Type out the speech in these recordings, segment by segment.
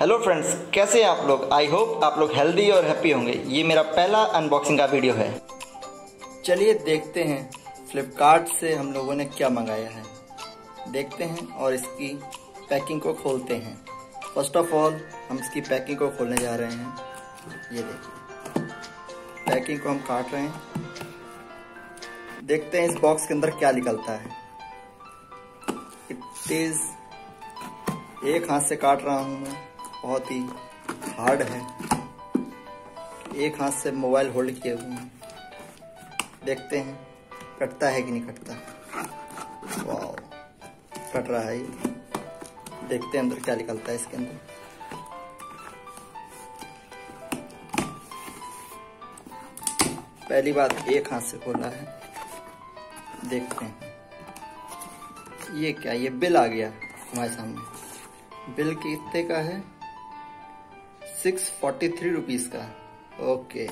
Hello friends कैसे हैं आप लोग? आई होप आप लोग हेल्दी और हैप्पी होंगे। ये मेरा पहला अनबॉक्सिंग का वीडियो है। चलिए देखते हैं फ्लिपकार्ट से हम लोगों ने क्या मंगाया है। देखते हैं और इसकी पैकिंग को खोलते हैं। फ़र्स्ट ऑफ़ ऑल हम इसकी पैकिंग को खोलने जा रहे हैं। ये देखिए। पैकिंग को हम काट रहे हैं। देखते हैं इस बॉक्स के अंदर क्या निकलता है। इट इज़ एक हाथ से काट रहा हूँ मैं। बहुत ही हार्ड है। एक हाथ से मोबाइल होल्ड किए हुए हैं। देखते हैं, कटता है कि नहीं कटता। वाह कट रहा है देखते हैं अंदर क्या निकलता है इसके अंदर। पहली बात, एक हाथ से खोला है। देखते हैं। ये क्या, ये बिल आ गया हमारे सामने। बिल कितने का है? सिक्स फोर्टी थ्री रुपीज़ का। ओके।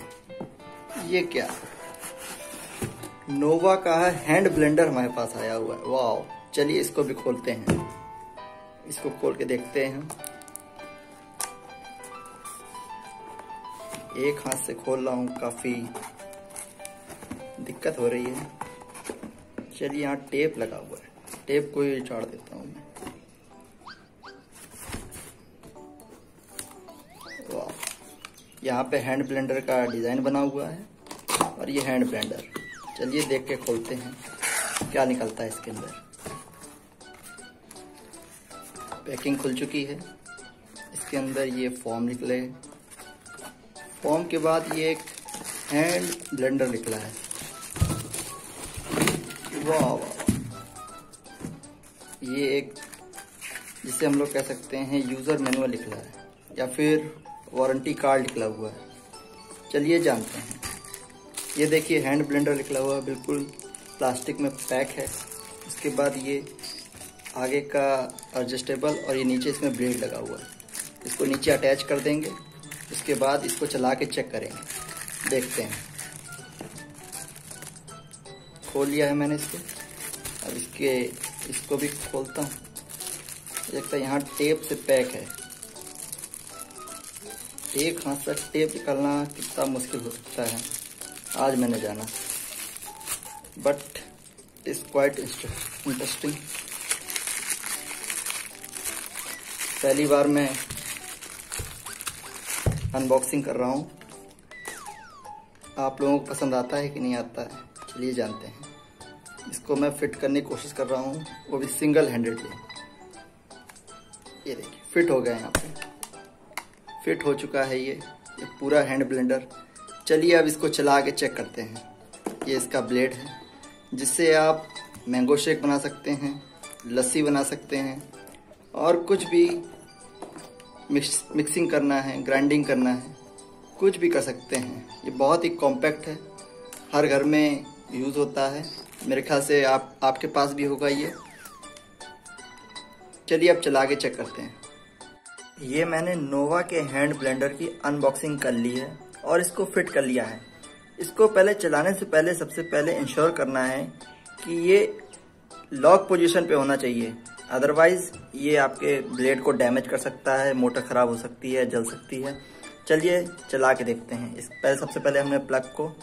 ये क्या? नोवा का है, हैंड ब्लेंडर हमारे पास आया हुआ है। वाह चलिए इसको भी खोलते हैं। इसको खोल के देखते हैं। एक हाथ से खोल रहा हूँ, काफ़ी दिक्कत हो रही है। चलिए यहाँ टेप लगा हुआ है। टेप को ही चाड़ देता हूँ मैं। यहाँ पे हैंड ब्लेंडर का डिज़ाइन बना हुआ है और ये हैंड ब्लेंडर चलिए देख के खोलते हैं क्या निकलता है इसके अंदर। पैकिंग खुल चुकी है। इसके अंदर ये फॉर्म निकले। फॉर्म के बाद ये एक हैंड ब्लेंडर निकला है। वाह वाह। ये एक, जिसे हम लोग कह सकते हैं यूज़र मैनुअल निकला है। या फिर वारंटी कार्ड निकला हुआ है। चलिए जानते हैं। ये देखिए हैंड ब्लेंडर निकला हुआ है, बिल्कुल प्लास्टिक में पैक है। उसके बाद ये आगे का एडजस्टेबल और ये नीचे इसमें ब्लेड लगा हुआ है। इसको नीचे अटैच कर देंगे। उसके बाद इसको चला के चेक करेंगे। देखते हैं। खोल लिया है मैंने इसको। अब इसके, इसको भी खोलता हूँ। देखता यहाँ टेप से पैक है। एक हाथ से टेप निकालना कितना मुश्किल हो सकता है। आज मैंने जाना। बट इज़ क्वाइट इंटरेस्टिंग पहली बार मैं अनबॉक्सिंग कर रहा हूँ। आप लोगों को पसंद आता है कि नहीं आता है? चलिए जानते हैं। इसको मैं फिट करने की कोशिश कर रहा हूँ। वो भी सिंगल हैंडेडली ये देखिए फिट हो गया यहाँ पे फिट हो चुका है ये ये पूरा हैंड ब्लेंडर। चलिए अब इसको चला के चेक करते हैं। ये इसका ब्लेड है, जिससे आप मैंगो शेक बना सकते हैं, लस्सी बना सकते हैं, और कुछ भी मिक्स, मिक्सिंग करना है, ग्राइंडिंग करना है, कुछ भी कर सकते हैं। ये बहुत ही कॉम्पैक्ट है, हर घर में यूज़ होता है। मेरे ख्याल से आप, आपके पास भी होगा ये। चलिए अब चला के चेक करते हैं। ये मैंने नोवा के हैंड ब्लेंडर की अनबॉक्सिंग कर ली है और इसको फिट कर लिया है। इसको पहले चलाने से पहले सबसे पहले इंश्योर करना है कि ये लॉक पोजीशन पे होना चाहिए। अदरवाइज़ ये आपके ब्लेड को डैमेज कर सकता है, मोटर खराब हो सकती है, जल सकती है। चलिए चला के देखते हैं। इस पहले सबसे पहले हमने प्लग को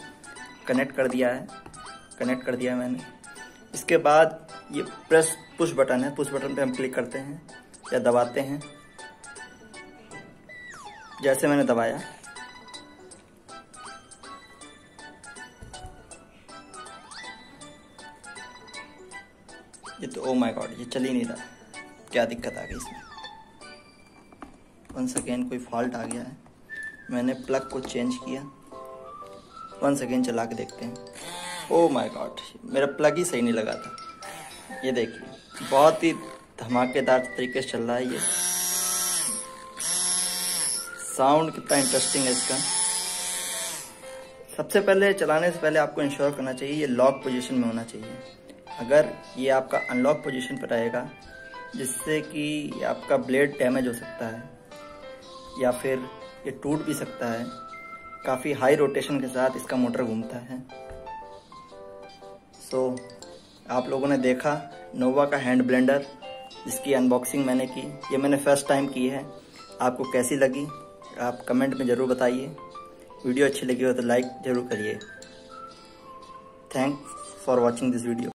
कनेक्ट कर दिया है। कनेक्ट कर दिया मैंने। इसके बाद ये प्रेस पुश बटन है। पुश बटन पे हम क्लिक करते हैं या दबाते हैं। जैसे मैंने दबाया। ये तो ओ माय गॉड ये चल ही नहीं रहा। क्या दिक्कत आ गई इसमें? वन सेकेंड कोई फॉल्ट आ गया है। मैंने प्लग को चेंज किया। वन सेकेंड चला के देखते हैं। ओ माय गॉड मेरा प्लग ही सही नहीं लगा था। ये देखिए, बहुत ही धमाकेदार तरीके से चल रहा है ये। साउंड कितना इंटरेस्टिंग है इसका। सबसे पहले चलाने से पहले आपको इंश्योर करना चाहिए ये लॉक पोजीशन में होना चाहिए। अगर ये आपका अनलॉक पोजीशन पर रहेगा जिससे कि आपका ब्लेड डैमेज हो सकता है या फिर ये टूट भी सकता है काफ़ी हाई रोटेशन के साथ इसका मोटर घूमता है। सो so, आप लोगों ने देखा नोवा का हैंड ब्लेंडर जिसकी अनबॉक्सिंग मैंने की। ये मैंने फ़र्स्ट टाइम की है। आपको कैसी लगी? आप कमेंट में ज़रूर बताइए। वीडियो अच्छी लगी हो तो लाइक ज़रूर करिए। Thanks for watching this video